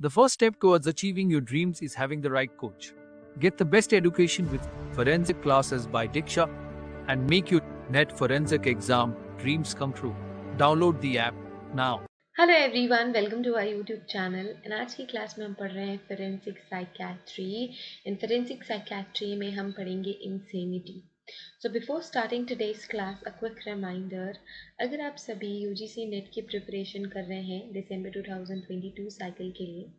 The first step towards achieving your dreams is having the right coach. Get the best education with forensic classes by Diksha and make your net forensic exam dreams come true. Download the app now. Hello everyone welcome to our YouTube channel and आज की class में हम पढ़ रहे हैं forensic psychiatry इन forensic psychiatry में हम पढ़ेंगे insanity so before starting today's class a quick reminder अगर आप सभी यूजीसी नेट की प्रिपरेशन कर रहे हैं दिसंबर 2022 साइकिल के लिए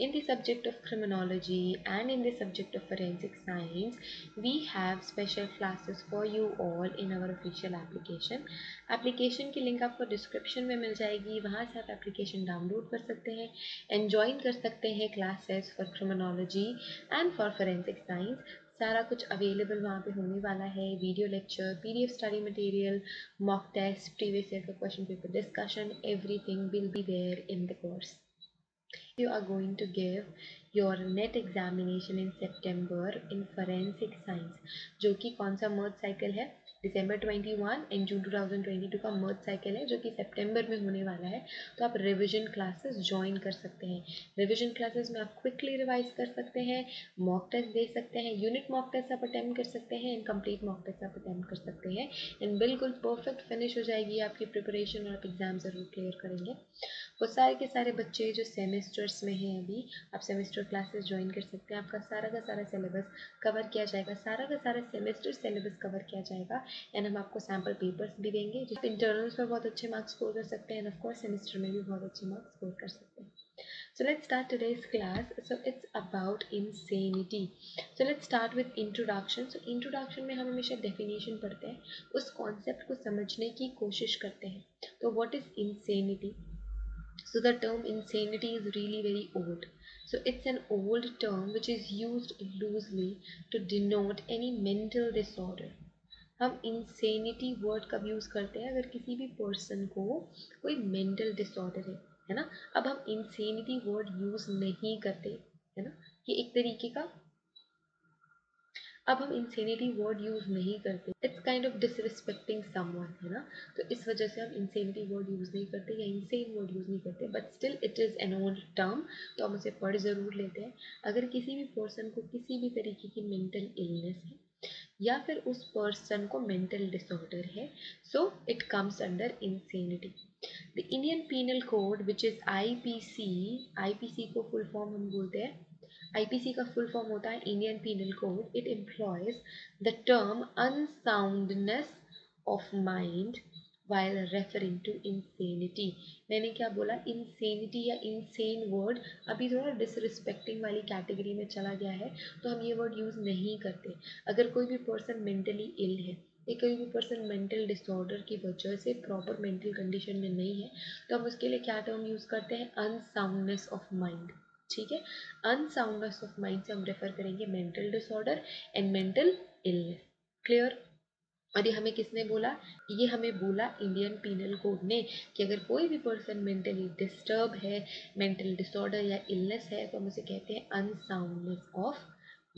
in the subject of criminology and in the subject of forensic science, we have special classes for you all in our official application. Application की लिंक आपको डिस्क्रिप्शन में मिल जाएगी, वहाँ से आप एप्लीकेशन डाउनलोड कर सकते हैं एंड ज्वाइन कर सकते हैं classes for criminology and for forensic science सारा कुछ अवेलेबल वहाँ पे होने वाला है। Video lecture PDF study material mock test previous year का question paper discussion everything will be there in the course you are going to give your NET examination in September in forensic science, जो कि कौन सा मर्थ cycle है? दिसंबर 21 and June 2022 का मर्ज cycle है, जो कि सितंबर में होने वाला है तो आप रिवीजन क्लासेस ज्वाइन कर सकते हैं। रिवीजन क्लासेस में आप क्विकली रिवाइज कर सकते हैं मॉक टेस्ट दे सकते हैं यूनिट मॉक टेस्ट आप अटेम्प्ट कर सकते हैं एंड कंप्लीट मॉक टेस्ट आप अटेम्प्ट कर सकते हैं। एंड बिल्कुल परफेक्ट फिनिश हो जाएगी आपकी प्रिपरेशन और आप एग्ज़ाम ज़रूर क्लियर करेंगे। वो सारे के सारे बच्चे जो सेमेस्टर्स में हैं अभी, आप सेमेस्टर क्लासेस ज्वाइन कर सकते हैं। आपका सारा का सारा सिलेबस कवर किया जाएगा, सारा का सारा सेमेस्टर सिलेबस कवर किया जाएगा। एंड हम आपको सैंपल पेपर्स भी देंगे जिस इंटरनल्स में बहुत अच्छे मार्क्स स्कोर कर सकते हैं एंड ऑफकोर्स सेमेस्टर में भी बहुत अच्छे मार्क्स स्कोर कर सकते हैं So let's start today's class. So it's about insanity. So let's start with introduction. So introduction में हम हमेशा definition पढ़ते हैं उस concept को समझने की कोशिश करते हैं तो what is insanity? So the term insanity is really very old. So it's an old term which is used loosely to denote any mental disorder. हम इंसेनिटी वर्ड कब यूज़ करते हैं? अगर किसी भी पर्सन को कोई मेंटल डिसऑर्डर है है ना? अब हम इंसेनिटी वर्ड यूज़ नहीं करते, है ना? ये एक तरीके का अब हम इंसेनिटी वर्ड यूज़ नहीं करते। It's kind of disrespecting someone है ना? तो इस वजह से हम इंसेनिटी वर्ड यूज़ नहीं करते या इंसेन वर्ड यूज़ नहीं करते but still it is an old term तो हम उसे पढ़ ज़रूर लेते हैं। अगर किसी भी पर्सन को किसी भी तरीके की मेंटल इलनेस है या फिर उस पर्सन को मेंटल डिसऑर्डर है so it comes under insanity the Indian penal code which is I P C I P C को फुल फॉर्म हम बोलते हैं आई पी सी का फुल फॉर्म होता है Indian penal code it employs the term unsoundness of mind while referring to insanity मैंने क्या बोला? इंसेनिटी या इंसेन वर्ड अभी थोड़ा डिसरिस्पेक्टिंग वाली कैटेगरी में चला गया है तो हम ये वर्ड यूज़ नहीं करते। अगर कोई भी पर्सन मेंटली इल है, या कोई भी पर्सन मेंटल डिसऑर्डर की वजह से प्रॉपर मेंटल कंडीशन में नहीं है तो हम उसके लिए क्या टर्म यूज़ करते हैं? अनसाउंडनेस ऑफ़ माइंड ठीक है? अनसाउंडनेस ऑफ़ माइंड से हम रेफर करेंगे mental disorder and mental illness clear और ये हमें किसने बोला? ये हमें बोला इंडियन पीनल कोड ने कि अगर कोई भी पर्सन मेंटली डिस्टर्ब है मेंटल डिसऑर्डर या इलनेस है तो हम उसे कहते हैं unsoundness of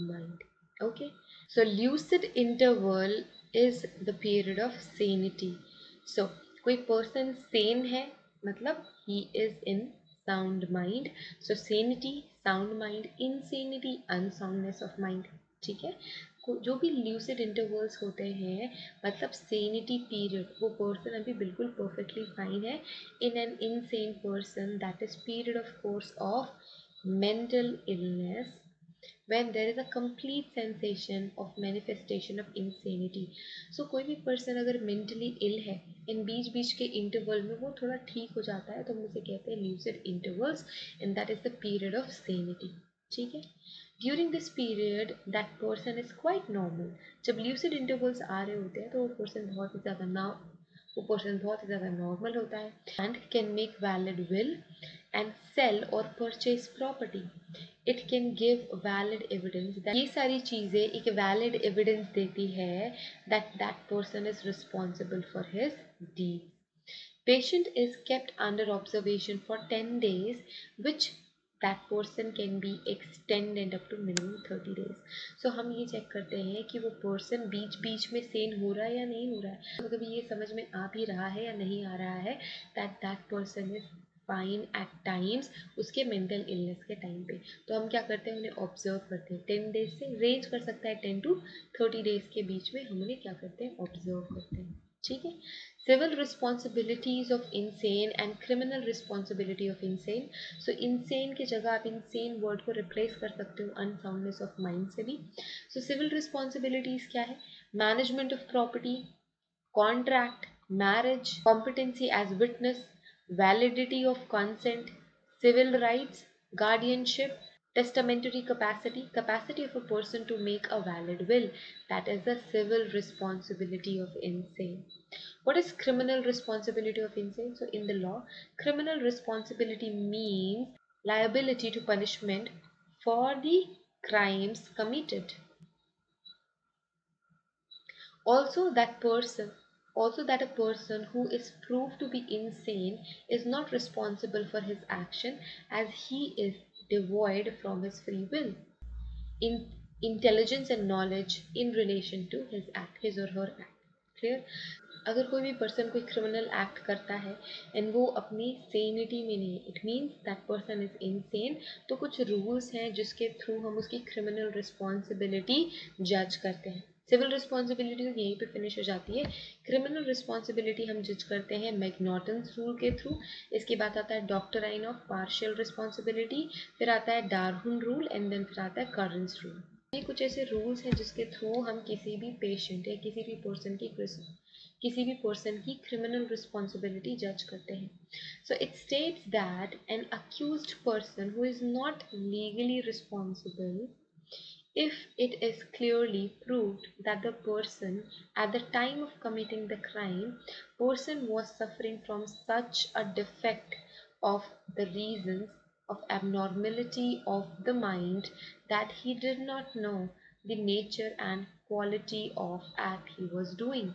mind okay so lucid interval is the period of sanity so कोई पर्सन सेन है मतलब he is in sound mind so sanity sound mind insanity unsoundness of mind ठीक है? जो भी ल्यूसिड इंटरवल्स होते हैं मतलब सेनिटी पीरियड वो पर्सन अभी बिल्कुल परफेक्टली फाइन है। In an insane person that is period of course of mental illness, when there is a complete sensation of manifestation of insanity. So कोई भी पर्सन अगर mentally ill है इन बीच बीच के interval में वो थोड़ा ठीक हो जाता है तो हम उसे कहते हैं lucid intervals and that is the period of sanity ठीक है? During this period that person is quite normal जब ल्यूसिड इंटरवल्स आ रहे होते हैं तो वो पर्सन बहुत ही ज़्यादा ना वो पर्सन बहुत ही ज़्यादा नॉर्मल होता है and can make valid will and sell और purchase property it can give valid evidence ये सारी चीज़ें एक वैलिड एविडेंस देती है that that person is responsible for his deed patient is kept under observation for 10 days, which that person can be extended up to minimum 30 days. So, हम ये check करते हैं कि वो पर्सन बीच बीच में सेन हो रहा है या नहीं हो रहा है। तो कभी ये समझ में आ भी रहा है या नहीं आ रहा है that that person is fine at times उसके मेंटल इलनेस के टाइम पे। तो हम क्या करते हैं? उन्हें ऑब्ज़र्व करते हैं। टेन डेज़ से रेंज कर सकता है टेन टू थर्टी डेज़ के बीच में हम उन्हें क्या करते हैं? ऑब्ज़र्व करते हैं। ठीक है? Civil responsibilities of insane and criminal responsibility of insane so insane की जगह आप इंसेन वर्ड को रिप्लेस कर सकते हो अनसाउंडनेस ऑफ़ माइंड से भी. सो सिविल रिस्पॉन्सिबिलिटीज क्या है? Management of property contract marriage competency as witness validity of consent, civil rights, guardianship, testamentary capacity, capacity of a person to make a valid will. That is the civil responsibility of insane. What is criminal responsibility of insane? So in the law, criminal responsibility means liability to punishment for the crimes committed. Also that person also that a person who is proved to be insane is not responsible for his action as he is devoid from his free will, in, intelligence and knowledge in relation to his act, his or her act. Clear? अगर कोई भी person कोई criminal act करता है and वो अपनी sanity में नहीं it means that person is insane तो कुछ रूल्स हैं जिसके थ्रू हम उसकी क्रिमिनल रिस्पॉन्सिबिलिटी जज करते हैं। सिविल रिस्पॉन्सिबिलिटी तो यहीं पे फिनिश हो जाती है। क्रिमिनल रिस्पॉन्सिबिलिटी हम जज करते हैं मैगनॉटन्स रूल के थ्रू इसके बाद आता है डॉक्टराइन ऑफ़ पार्शियल रिस्पॉन्सिबिलिटी फिर आता है डारहुन रूल एंड देन फिर आता है करंस रूल ये कुछ ऐसे रूल्स हैं जिसके थ्रू हम किसी भी पेशेंट या किसी भी पर्सन की किसी भी पर्सन की क्रिमिनल रिस्पॉन्सिबिलिटी जज करते हैं। So it states that an accused person who is not legally responsible if it is clearly proved that the person at the time of committing the crime person was suffering from such a defect of the reasons of abnormality of the mind that he did not know the nature and quality of act he was doing.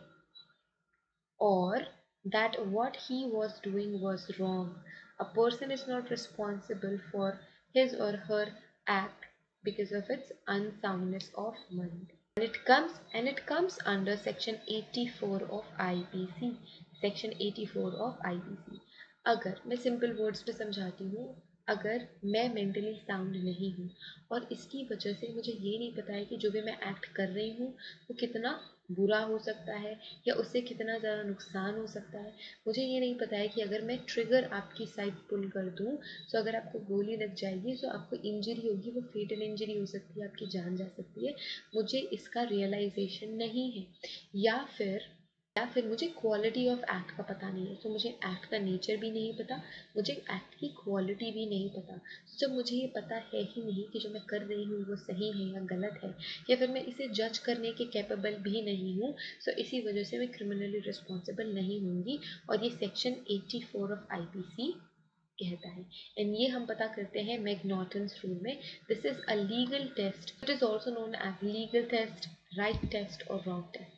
Or that what he was doing was wrong. A person is not responsible for his or her act because of its unsoundness of mind. And it comes and it comes under section 84 of IPC. Section 84 of IPC. अगर मैं simple words में समझाती हूँ अगर मैं mentally sound नहीं हूँ और इसकी वजह से मुझे ये नहीं पता है कि जो भी मैं एक्ट कर रही हूँ, वो कितना बुरा हो सकता है या उससे कितना ज़्यादा नुकसान हो सकता है। मुझे ये नहीं पता है कि अगर मैं ट्रिगर आपकी साइड पुल कर दूँ तो अगर आपको गोली लग जाएगी तो आपको इंजरी होगी, वो फेटल इंजरी हो सकती है, आपकी जान जा सकती है। मुझे इसका रियलाइजेशन नहीं है। या फिर या फिर मुझे क्वालिटी ऑफ़ एक्ट का पता नहीं है तो मुझे एक्ट का नेचर भी नहीं पता, मुझे एक्ट की क्वालिटी भी नहीं पता। तो जब मुझे ये पता है ही नहीं कि जो मैं कर रही हूँ वो सही है या गलत है, या फिर मैं इसे जज करने के कैपेबल भी नहीं हूँ तो इसी वजह से मैं क्रिमिनली रिस्पॉन्सिबल नहीं होंगी और ये section eighty four of I कहता है। एंड ये हम पता करते हैं मैगनॉटन्स रूल में this is a legal test it is also known as legal test right test और wrong test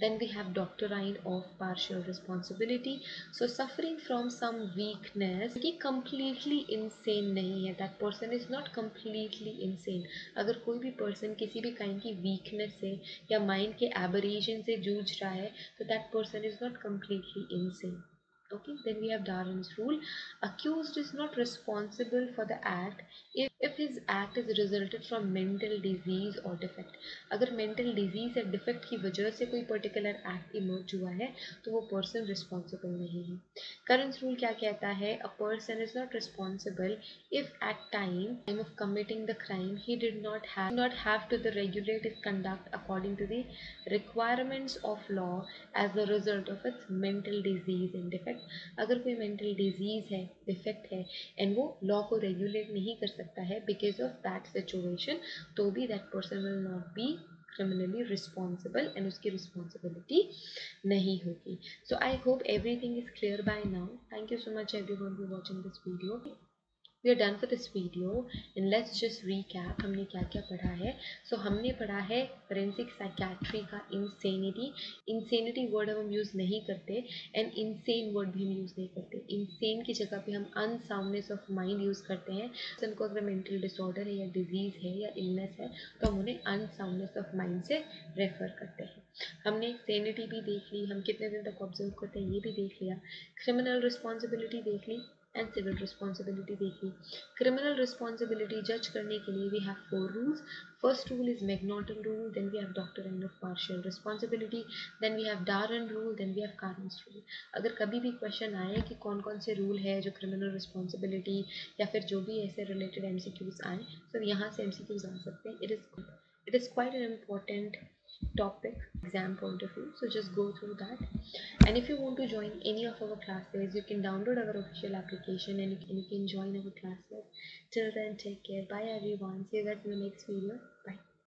then we have doctrine of partial responsibility so suffering from some weakness ki completely insane नहीं है that person is not completely insane अगर कोई भी person किसी भी kind की weakness से या mind के aberration से जूझ रहा है तो that person is not completely insane okay then we have darwin's rule accused is not responsible for the act if, if his act is resulted from mental disease or defect अगर mental disease या defect की वजह से कोई particular act emerge हुआ है तो वो person responsible नहीं है current rule क्या कहता है a person is not responsible if at time time of committing the crime he did not have not have to the regulate his conduct according to the requirements of law as a result of its mental disease and defect अगर कोई mental disease है defect है and वो law को regulate नहीं कर सकता है बिकॉज़ ऑफ़ दैट सिचुएशन तो भी that person will not be criminally responsible and उसकी रिस्पॉन्सिबिलिटी नहीं होगी। So I hope everything is clear by now thank you so much everyone for watching this video we are done for this video in let's just recap हमने क्या क्या पढ़ा है? सो so, हमने पढ़ा है फोरेंसिक साइकैट्री का इंसेनिटी इंसेनिटी वर्ड हम यूज़ नहीं करते एंड इनसेन वर्ड भी हम यूज़ नहीं करते. इंसेन की जगह पे हम अनसाउंडनेस ऑफ़ माइंड यूज़ करते हैं. पर्सन को अगर मेंटल डिसऑर्डर है या डिज़ीज़ है या इलनेस है तो हम उन्हें अनसाउंडनेस ऑफ़ माइंड से रेफर करते हैं. हमने सेनिटी भी देख ली हम कितने दिन तक ऑब्ज़र्व करते हैं ये भी देख लिया. क्रिमिनल रिस्पॉन्सिबिलिटी देख ली. एंड सिविल रिस्पॉन्सिबिलिटी देखी क्रिमिनल रिस्पॉन्सिबिलिटी जज करने के लिए we have four rules first rule is McNaughton rule then we have doctor and of partial responsibility then we have Durham rule then we have Curran's rule अगर कभी भी question आए कि कौन कौन से रूल है जो क्रिमिनल रिस्पॉन्सिबिलिटी या फिर जो भी ऐसे रिलेटेड एम सी क्यूज़ आए तो यहाँ से एम सी क्यूज़ आ सकते हैं। It is it is quite an important topic exam point of view. So just go through that. And if you want to join any of our classes you can download our official application and you can, you can join our classes. Till then take care. Bye everyone. See you guys in the next video. Bye